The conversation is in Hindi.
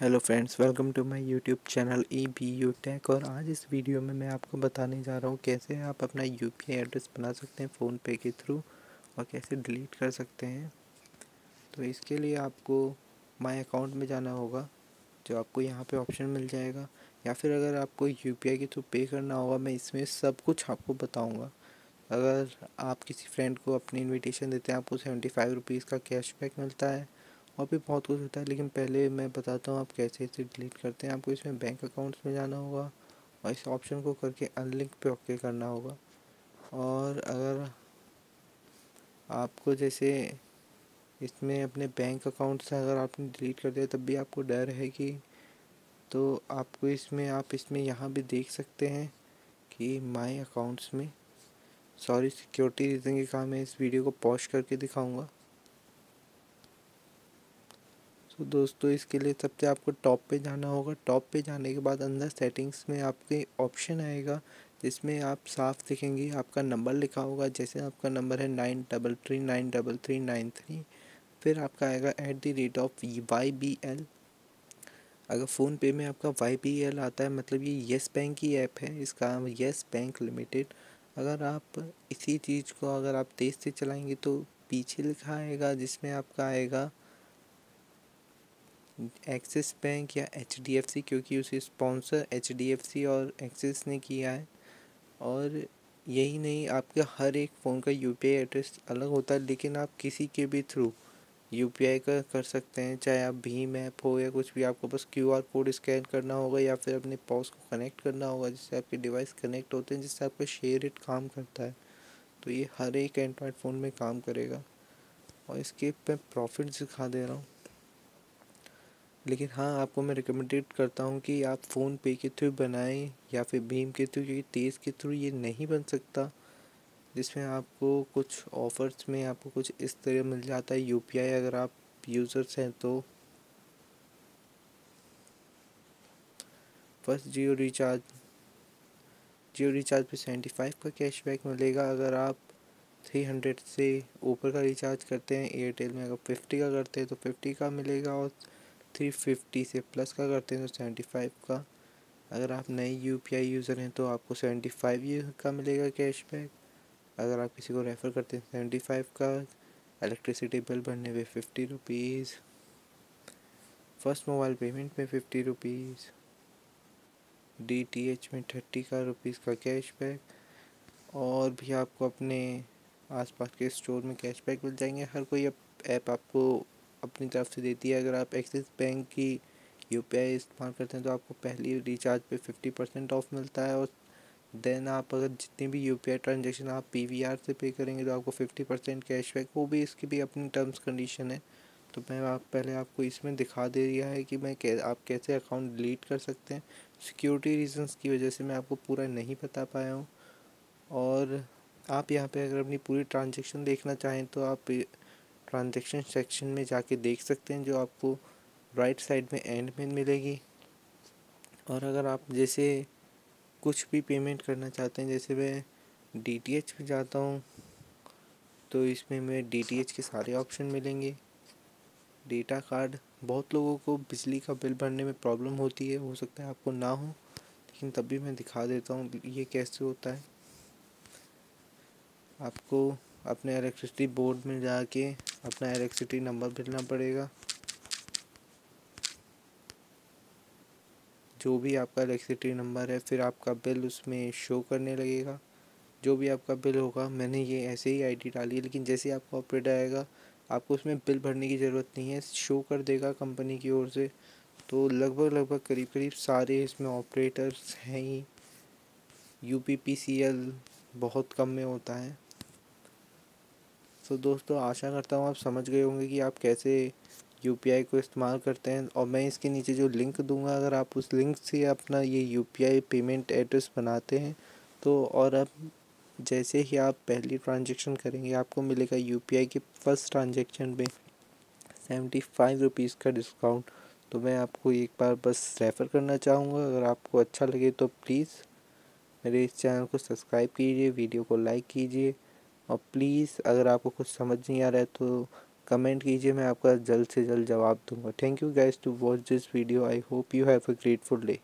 Hello friends, welcome to my YouTube channel E B U tech और आज इस वीडियो में मैं आपको बताने जा रहा हूँ कैसे आप अपना यू पी आई एड्रेस बना सकते हैं फ़ोन पे के थ्रू और कैसे डिलीट कर सकते हैं। तो इसके लिए आपको माय अकाउंट में जाना होगा, जो आपको यहाँ पे ऑप्शन मिल जाएगा, या फिर अगर आपको यू पी आई के थ्रू पे करना होगा, मैं इसमें सब कुछ आपको बताऊँगा। अगर आप किसी फ्रेंड को अपनी इन्विटेशन देते हैं, आपको सेवेंटी फाइव रुपीज़ का कैशबैक मिलता है और भी बहुत कुछ होता है, लेकिन पहले मैं बताता हूँ आप कैसे इसे डिलीट करते हैं। आपको इसमें बैंक अकाउंट्स में जाना होगा और इस ऑप्शन को करके अनलिंक पे ओके करना होगा। और अगर आपको जैसे इसमें अपने बैंक अकाउंट से अगर आपने डिलीट कर दिया, तब भी आपको डर है कि तो आपको इसमें, आप इसमें यहाँ भी देख सकते हैं कि माय अकाउंट्स में। सॉरी सिक्योरिटी रीज़न के काम मैं इस वीडियो को पॉज करके दिखाऊँगा। तो दोस्तों, इसके लिए सबसे आपको टॉप पे जाना होगा। टॉप पे जाने के बाद अंदर सेटिंग्स में आपके ऑप्शन आएगा, जिसमें आप साफ़ दिखेंगे। आपका नंबर लिखा होगा, जैसे आपका नंबर है nine double three nine double three nine three फिर आपका आएगा at the rate of Y B L अगर फ़ोन पे में आपका वाई बी एल आता है मतलब ये येस बैंक की ऐप है, इसका येस बैंक लिमिटेड अगर आप इसी चीज़ को अगर आप तेज़ से चलाएँगे तो पीछे लिखा आएगा, जिसमें आपका आएगा एक्सिस बैंक या एच डी एफ़ सी क्योंकि उसे स्पॉन्सर एच और एक्सिस ने किया है। और यही नहीं, आपके हर एक फ़ोन का यू पी आई एड्रेस अलग होता है, लेकिन आप किसी के भी थ्रू यू का कर सकते हैं, चाहे आप भीम ऐप हो या कुछ भी, आपको bus Q R code scan करना होगा या फिर अपने पॉस को कनेक्ट करना होगा, जिससे आपके डिवाइस कनेक्ट होते हैं, जिससे आपका शेयर इट काम करता है। तो ये हर एक एंड्रॉयड फ़ोन में काम करेगा। और इसके मैं प्रॉफिट दिखा दे रहा हूँ। लेकिन हाँ आपको मैं रिकमेंडेड करता हूँ कि आप फ़ोन पे के थ्रू बनाएँ या फिर भीम के थ्रू क्योंकि तेज़ के थ्रू ये नहीं बन सकता। जिसमें आपको कुछ ऑफ़र्स में आपको कुछ इस तरह मिल जाता है यूपीआई अगर आप यूज़र्स हैं तो। First Jio recharge Jio recharge पे सेवेंटी फाइव का कैशबैक मिलेगा। अगर आप थ्री हंड्रेड से ऊपर का रिचार्ज करते हैं एयरटेल में अगर फिफ्टी का करते हैं तो फिफ्टी का मिलेगा। और थ्री फिफ्टी से प्लस का करते हैं तो सेवेंटी फाइव का। अगर आप नए यू पी आई यूज़र हैं तो आपको सेवेंटी फाइव का मिलेगा कैशबैक। अगर आप किसी को रेफ़र करते हैं सेवेंटी फाइव का। इलेक्ट्रिसिटी बिल भरने पे fifty rupees. First mobile payment में fifty rupees. D T H में थर्टी का रुपीज़ का कैशबैक। और भी आपको अपने आसपास के स्टोर में कैशबैक मिल जाएँगे। हर कोई ऐप आपको अपनी तरफ़ से देती है। अगर आप एक्सिस बैंक की यूपीआई इस्तेमाल करते हैं तो आपको पहली रिचार्ज पे फिफ्टी परसेंट ऑफ़ मिलता है और देन आप अगर जितनी भी यू ट्रांजेक्शन आप पीवीआर से पे करेंगे तो आपको फिफ्टी परसेंट कैशबैक वो भी इसकी भी अपनी टर्म्स कंडीशन है। तो मैं आप, पहले आपको इसमें दिखा दे दिया है कि मैं कै, आप कैसे अकाउंट डिलीट कर सकते हैं। सिक्योरिटी रीजंस की वजह से मैं आपको पूरा नहीं बता पाया हूँ। और आप यहाँ पे अगर अपनी पूरी ट्रांजेक्शन देखना चाहें तो आप ट्रांजेक्शन सेक्शन में जाके देख सकते हैं, जो आपको राइट साइड में एंड में मिलेगी। और अगर आप जैसे कुछ भी पेमेंट करना चाहते हैं, जैसे मैं डी टी एच पे जाता हूँ तो इसमें मैं डी टी एच के सारे ऑप्शन मिलेंगे। डेटा कार्ड, बहुत लोगों को बिजली का बिल भरने में प्रॉब्लम होती है, हो सकता है आपको ना हो, लेकिन तब भी मैं दिखा देता हूँ ये कैसे होता है। आपको अपने इलेक्ट्रिसिटी बोर्ड में जाके अपना इलेक्ट्रिसिटी नंबर भरना पड़ेगा। जो भी आपका इलेक्ट्रिसिटी नंबर है, फिर आपका बिल उसमें शो करने लगेगा। जो भी आपका बिल होगा, मैंने ये ऐसे ही आईडी डाली है, लेकिन जैसे आपका ऑपरेटर आएगा, आपको उसमें बिल भरने की ज़रूरत नहीं है शो कर देगा कंपनी की ओर से। तो लगभग लगभग करीब करीब सारे इसमें ऑपरेटर्स हैं ही। U P P C L बहुत कम में होता है। तो दोस्तों, आशा करता हूँ आप समझ गए होंगे कि आप कैसे यूपीआई को इस्तेमाल करते हैं। और मैं इसके नीचे जो लिंक दूँगा, अगर आप उस लिंक से अपना ये यूपीआई पेमेंट एड्रेस बनाते हैं तो और अब जैसे ही आप पहली ट्रांजेक्शन करेंगे, आपको मिलेगा UPI के फ़र्स्ट ट्रांजेक्शन में सेवेंटी फाइव रुपीज़ का डिस्काउंट तो मैं आपको एक बार बस रेफ़र करना चाहूँगा। अगर आपको अच्छा लगे तो प्लीज़ मेरे इस चैनल को सब्सक्राइब कीजिए वीडियो को लाइक कीजिए। और प्लीज़ अगर आपको कुछ समझ नहीं आ रहा है तो कमेंट कीजिए, मैं आपका जल्द से जल्द जवाब दूँगा। Thank you guys to watch this video I hope you have a grateful day